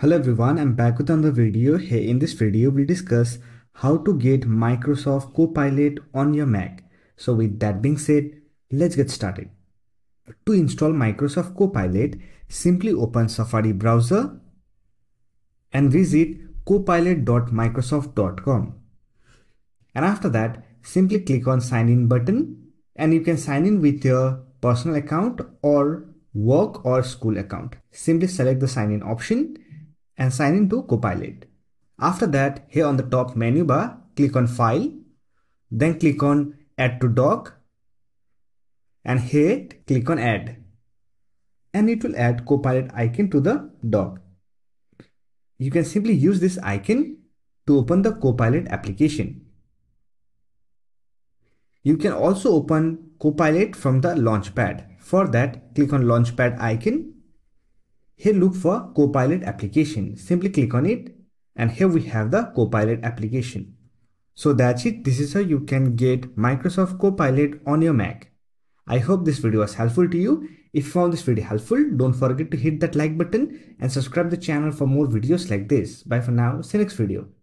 Hello everyone, I'm back with another video. Here in this video, we discuss how to get Microsoft Copilot on your Mac. So with that being said, let's get started. To install Microsoft Copilot, simply open Safari browser and visit copilot.microsoft.com. And after that, simply click on sign in button and you can sign in with your personal account or work or school account. Simply select the sign in option and sign in to Copilot. After that, here on the top menu bar, click on File, then click on Add to Dock, and here click on Add. And it will add Copilot icon to the dock. You can simply use this icon to open the Copilot application. You can also open Copilot from the Launchpad. For that, click on Launchpad icon here look for Copilot application. Simply click on it and here we have the Copilot application. So that's it. This is how you can get Microsoft Copilot on your Mac. I hope this video was helpful to you. If you found this video helpful, don't forget to hit that like button and subscribe the channel for more videos like this. Bye for now. See you next video.